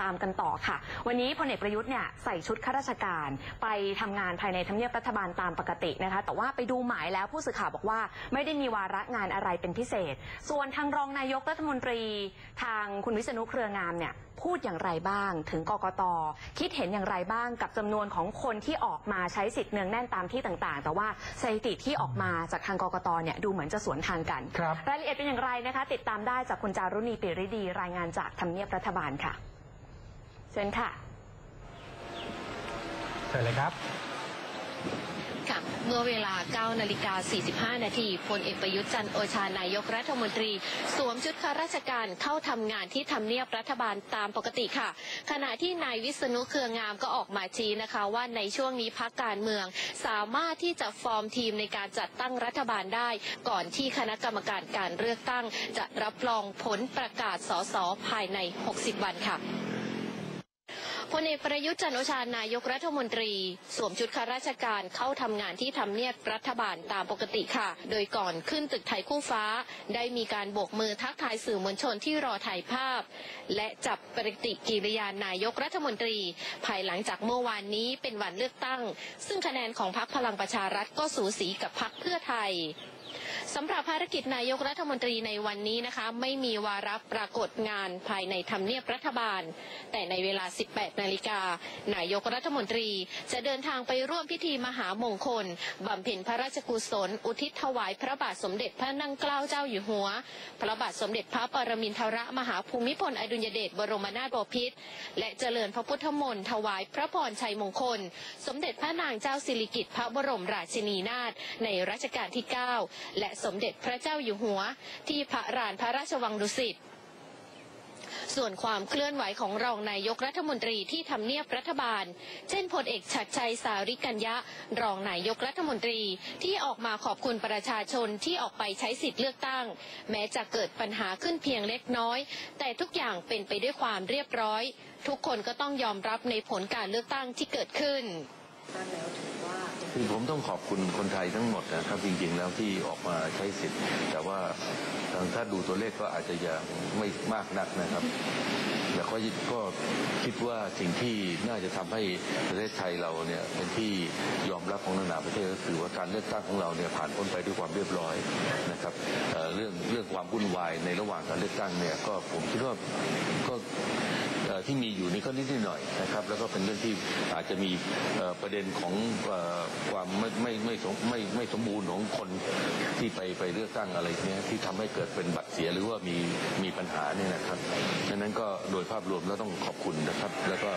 ตามกันต่อค่ะ วันนี้พลเอกประยุทธ์เนี่ยใส่ชุดข้าราชการ ไปทำงานภายในทำเนียบรัฐบาลตามปกตินะคะ แต่ว่าไปดูหมายแล้วผู้สื่อข่าวบอกว่า ไม่ได้มีวาระงานอะไรเป็นพิเศษ ส่วนทางรองนายกรัฐมนตรี ทางคุณวิษณุเครืองามเนี่ยพูดอย่างไรบ้าง ถึงกกตคิดเห็นอย่างไรบ้างกับจำนวนของคนที่ออกมาใช้สิทธิ์เนืองแน่นตามที่ต่างๆ แต่ว่าสถิติที่ออกมาจากทางกกตเนี่ยดูเหมือนจะสวนทางกันครับรายละเอียดเป็นอย่างไรนะคะ ติดตามได้จากคุณจารุณีปิริดีรายงานจากทำเนียบรัฐบาลค่ะ เชิญค่ะ เชิญเลยครับค่ะเมื่อเวลา 9 นาฬิกา 45 นาที พลเอกประยุทธ์จันทร์โอชานายกรัฐมนตรี สวมชุดข้าราชการเข้าทำงานที่ทำเนียบรัฐบาลตามปกติค่ะ ขณะที่นายวิษณุเครืองามก็ออกมาชี้นะคะ ว่าในช่วงนี้พักการเมือง สามารถที่จะฟอร์มทีมในการจัดตั้งรัฐบาลได้ ก่อนที่คณะกรรมการการเลือกตั้ง จะรับรองผลประกาศสสภายใน 60 วันค่ะ พลเอกประยุทธ์จันโอชานายกรัฐมนตรี สวมชุดข้าราชการเข้าทำงานที่ทำเนียบรัฐบาลตามปกติค่ะ โดยก่อนขึ้นตึกไทยคู่ฟ้า ได้มีการโบกมือทักทายสื่อมวลชนที่รอถ่ายภาพ และจับปฏิกิริยานายกรัฐมนตรี ภายหลังจากเมื่อวานนี้เป็นวันเลือกตั้ง ซึ่งคะแนนของพรรคพลังประชารัฐก็สูสีกับพรรคเพื่อไทย สำหรับภารกิจนายกรัฐมนตรีในวันนี้นะคะ ไม่มีวาระปรากฏงานภายในทำเนียบรัฐบาล แต่ในเวลา 18 นาฬิกานายกรัฐมนตรีจะเดินทางไปร่วมพิธีมหามงคลบำเพ็ญพระราชกุศล อุทิศถวายพระบาทสมเด็จพระนั่งเกล้าเจ้าอยู่หัว พระบาทสมเด็จพระปรมินทรมหาภูมิพลอดุลยเดชบรมนาถบพิตรและเจริญพระพุทธมนต์ถวายพระพรชัยมงคล สมเด็จพระนางเจ้าสิริกิติ์พระบรมราชินีนาถในรัชกาลที่ 9 และสมเด็จพระเจ้าอยู่หัว ที่พระรานพระราชวังดุสิตส่วนความเคลื่อนไหวของรองนายกรัฐมนตรีที่ทำเนียบรัฐบาล เช่นพลเอกชัดชัยสาริกัญญะ รองนายกรัฐมนตรีที่ออกมาขอบคุณประชาชนที่ออกไปใช้สิทธิ์เลือกตั้ง แม้จะเกิดปัญหาขึ้นเพียงเล็กน้อย แต่ทุกอย่างเป็นไปด้วยความเรียบร้อย ทุกคนก็ต้องยอมรับในผลการเลือกตั้งที่เกิดขึ้น คือผมต้องขอบคุณคนไทยทั้งหมดนะครับจริงๆแล้วที่ออกมาใช้สิทธิ์ แต่ว่าทางถ้าดูตัวเลขก็อาจจะยังไม่มากนักนะครับแต่ก็ก็คิดว่าสิ่งที่น่าจะทำให้ประเทศไทยเราเนี่ยเป็นที่ยอมรับของนานาประเทศก็คือว่าการเลือกตั้งของเราเนี่ยผ่านพ้นไปด้วยความเรียบร้อยนะครับเเรื่องเรื่องความวุ่นวายในระหว่างการเลือกตั้งเนี่ยก็ผมคิดว่าก็ ที่มีอยู่นี่ก็นิดหน่อยนะครับ แล้วก็เป็นเรื่องที่อาจจะมีประเด็นของความไม่ไม่ไม่สมไม่ไม่สมบูรณ์ของคนที่ไปไปเลือกตั้งอะไรเนี้ยที่ทำให้เกิดเป็นบัตรเสียหรือว่ามีมีปัญหาเนี่ยนะครับดังนั้นก็โดยภาพรวมแล้วต้องขอบคุณนะครับ แล้วก็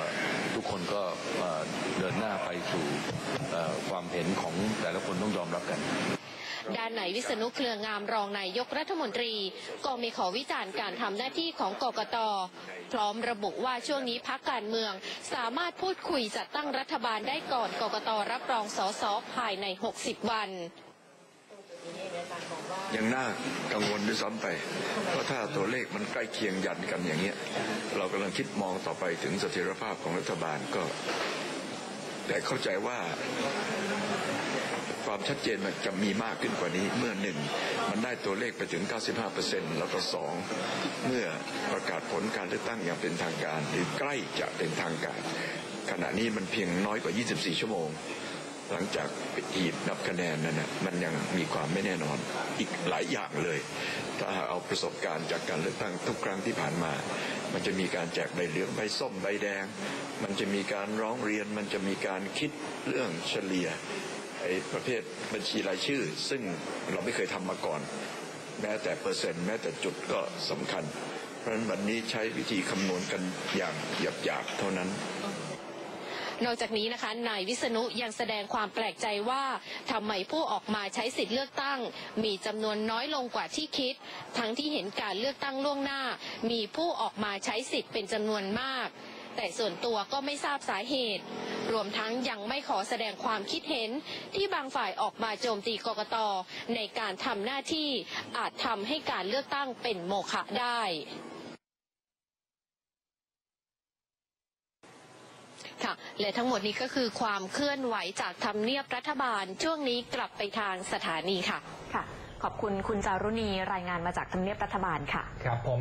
ทุกคนก็เดินหน้าไปสู่ความเห็นของแต่ละคนต้องยอมรับกัน ด้านไหนวิษณุเครืองามรองนายกรัฐมนตรี ก็มีขอวิจารณ์การทำหน้าที่ของกกตพร้อมระบุว่าช่วงนี้พักการเมือง สามารถพูดคุยจัดตั้งรัฐบาลได้ก่อนกกตรับรองสสภายใน 60 วันยังน่ากังวลด้วยซ้ำไป เพราะถ้าตัวเลขมันใกล้เคียงยันกันอย่างเงี้ย เรากำลังคิดมองต่อไปถึงเสถียรภาพของรัฐบาลก็ แต่เข้าใจว่า ความชัดเจนมันจะมีมากขึ้นกว่านี้ เมื่อหนึ่งมันได้ตัวเลขไปถึง 95%แล้วก็สองเมื่อประกาศผลการเลือกตั้งอย่างเป็นทางการ หรือใกล้จะเป็นทางการ ขณะนี้มันเพียงน้อยกว่า 24 ชั่วโมง หลังจากหีบนับคะแนนนั้นนะมันยังมีความไม่แน่นอนอีกหลายอย่างเลย ถ้าหากเอาประสบการณ์จากการเลือกตั้งทุกครั้งที่ผ่านมา มันจะมีการแจกใบเหลืองใบส้มใบแดง มันจะมีการร้องเรียน มันจะมีการคิดเรื่องเฉลี่ย ไอ้ประเภทบัญชีรายชื่อ ซึ่งเราไม่เคยทำมาก่อน แม้แต่เปอร์เซ็นต์แม้แต่จุดก็สำคัญ เพราะฉะนั้นวันนี้ใช้วิธีคำนวณกันอย่างหยาบๆเท่านั้นนอกจากนี้นะคะนายวิษณุยังแสดงความแปลกใจว่าทำไมผู้ออกมาใช้สิทธิ์เลือกตั้ง มีจำนวนน้อยลงกว่าที่คิด ทั้งที่เห็นการเลือกตั้งล่วงหน้า มีผู้ออกมาใช้สิทธิ์เป็นจำนวนมาก แต่ส่วนตัวก็ไม่ทราบสาเหตุ รวมทั้งยังไม่ขอแสดงความคิดเห็นที่บางฝ่ายออกมาโจมตีกกตในการทำหน้าที่อาจทำให้การเลือกตั้งเป็นโมฆะได้ค่ะและทั้งหมดนี้ก็คือความเคลื่อนไหวจากทำเนียบรัฐบาล ช่วงนี้กลับไปทางสถานีค่ะ ค่ะ ขอบคุณคุณจารุณีรายงานมาจากทำเนียบรัฐบาลค่ะ ครับผม